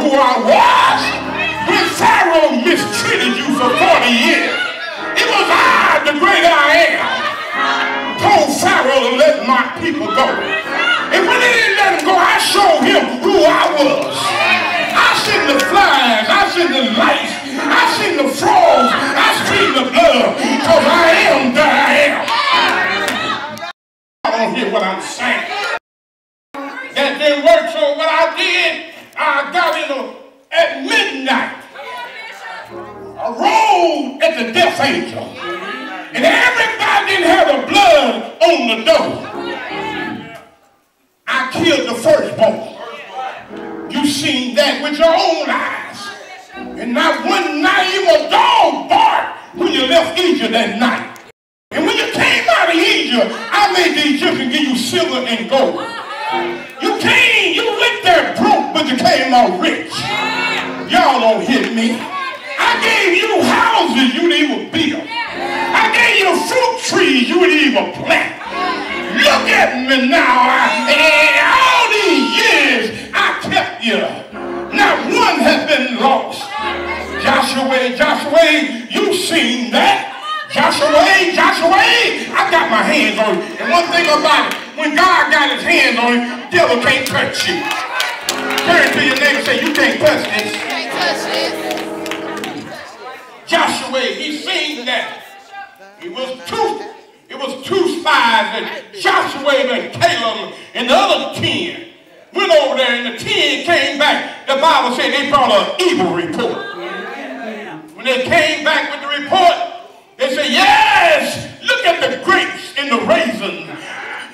who I was when Pharaoh mistreated you for 40 years. It was I, the great I am, told Pharaoh to let my people go. And when they didn't let him go, I showed him who I was. I seen the flies, I seen the lights, I seen the frogs, I seen the blood, because I am that I am. I don't hear what I'm saying. That didn't work, so what I did, I got in a, at midnight. I rolled at the death angel. And everybody didn't have the blood on the door. I killed the firstborn. You seen that with your own eyes. And not one night even a dog barked when you left Egypt that night. And when you came out of Egypt, I made the Egyptians give you silver and gold. You came, you went there but you came out rich. Y'all don't hit me. I gave you houses you didn't even build. I gave you fruit trees you didn't even plant. Look at me now. I, and all these years I kept you. Not one has been lost. Joshua, Joshua, you seen that. Joshua, Joshua, I got my hands on you. And one thing about it, when God got his hands on you, devil can't touch you. Turn to your neighbor and say, you can't touch this. Can't touch this. Joshua, he seen that. It was two, it was two spies and Joshua and Caleb and the other ten went over there and the ten came back. The Bible said they brought an evil report. When they came back with the report, they said, yes, look at the grapes and the raisins.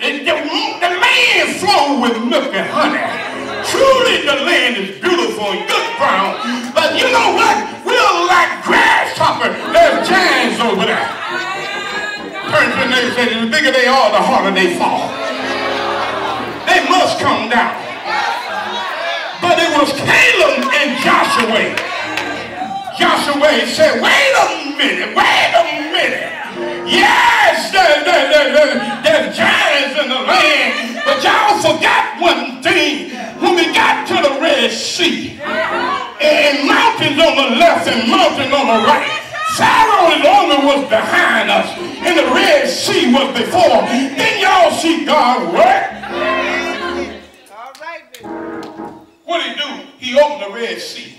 And the, the land flowed with milk and honey. Truly the land is beautiful and good ground. But you know what? We're like grasshopper. There's giants over there. Turn to the neighbor say, the bigger they are, the harder they fall. They must come down. But it was Caleb and Joshua. Joshua said, wait a minute, wait a minute. Yes, there, there, there, there, there's giants in the land, but y'all forgot one thing. When we got to the Red Sea, and mountains on the left and mountains on the right, Pharaoh's army was behind us, and the Red Sea was before. Then y'all see God work. All right. What did he do? He opened the Red Sea.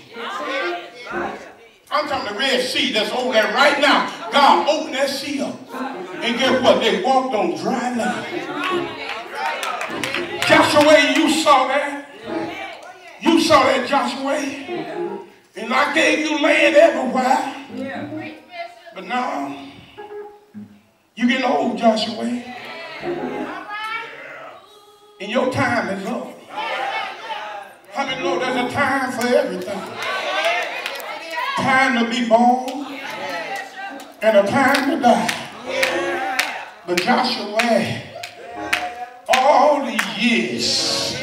I'm talking the Red Sea that's over there right now. God opened that sea up. And guess what? They walked on dry land. Joshua, you saw that? You saw that, Joshua? And I gave you land everywhere. But now, you getting old, Joshua. And your time is up. How many know there's a time for everything? Time to be born and a time to die. But Joshua, all the years,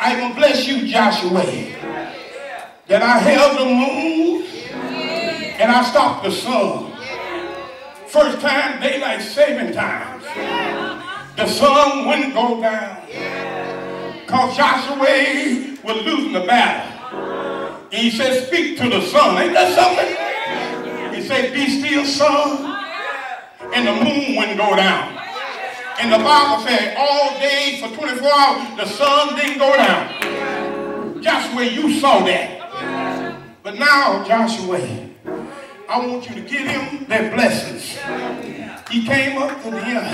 I even bless you, Joshua, that I held the moon and I stopped the sun. First time, daylight saving times. The sun wouldn't go down. Because Joshua was losing the battle. And he said, speak to the sun. Ain't that something? Said, be still, sun. And the moon wouldn't go down. And the Bible said all day for 24 hours, the sun didn't go down. Joshua, you saw that. But now, Joshua, I want you to give him their blessings. He came up to him.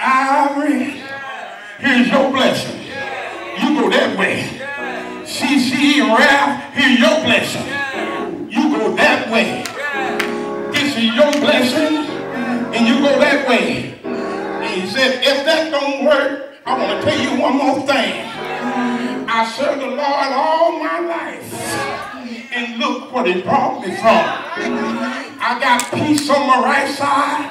Ivory, here's your blessing. You go that way. CC and Ralph, here's your thing. I served the Lord all my life. And look what he brought me from. I got peace on my right side.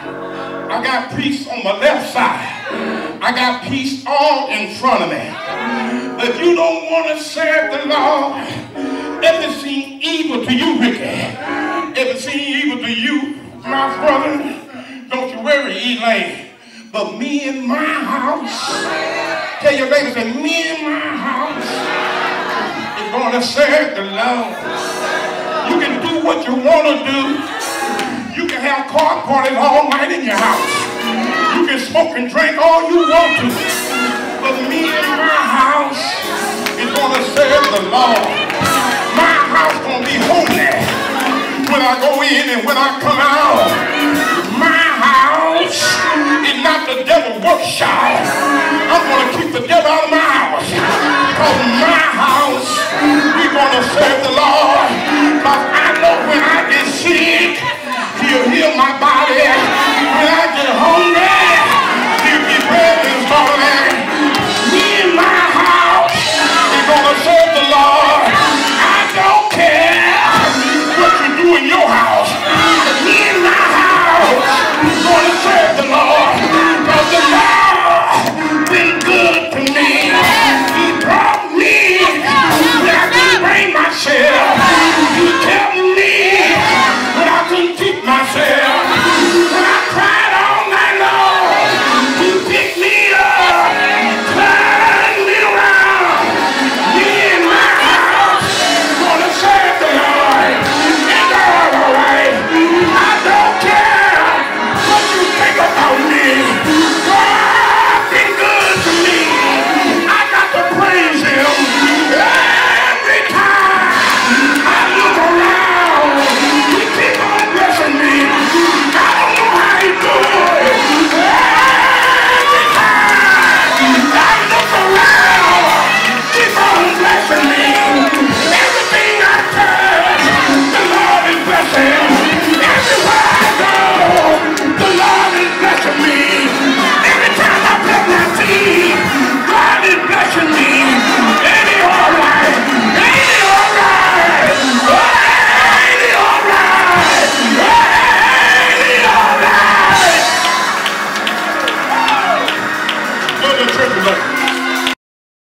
I got peace on my left side. I got peace all in front of me. But you don't want to serve the Lord. If it seems evil to you, Ricky, if it seems evil to you, my brother, don't you worry, Elaine. But me and my house, tell your neighbor, say, me and my house is going to serve the Lord. You can do what you want to do. You can have car parties all night in your house. You can smoke and drink all you want to. But me and my house is going to serve the Lord. My house going to be holy when I go in and when I come out and not the devil workshop.